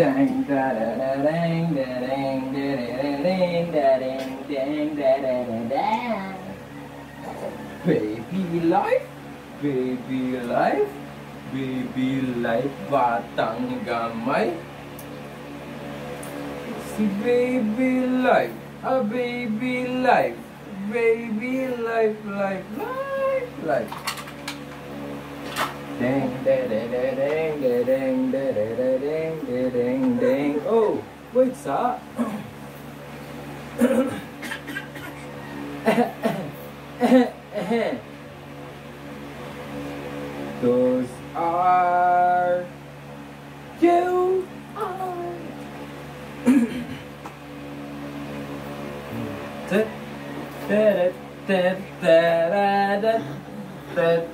Dang da da da dang da dang da da da dang da dang dang da da da da. Baby life, baby life, baby life batang gamay. Baby life, a baby life, baby life, life, life, life. Da dang da dang da da da dang dang dang. Oh, wait, sa. Those are you are. Da- da- da- da- da- da.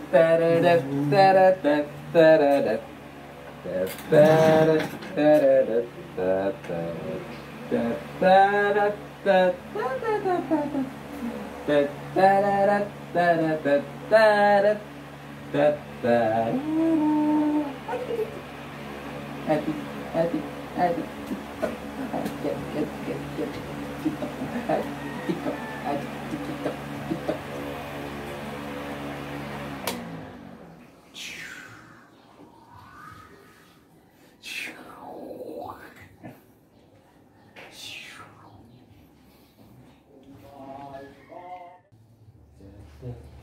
Alagi ni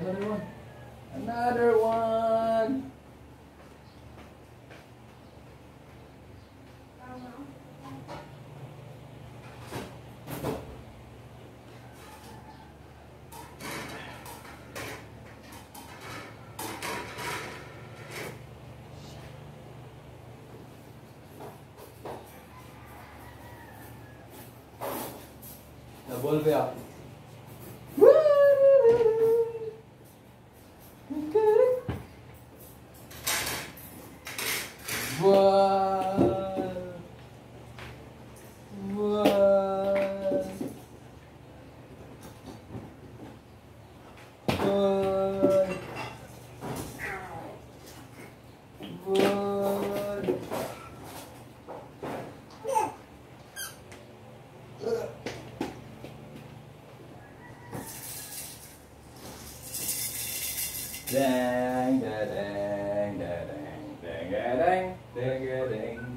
Another one. Another one. Navolve ako. Dang, da, dang, da, dang, dang, da, dang, dang, da,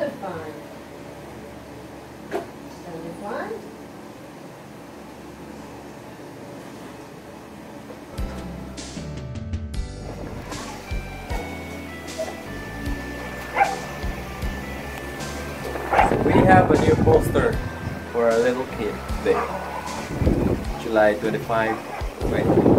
elephant. Elephant. we have a new poster for a little kid today, July 25, 2020.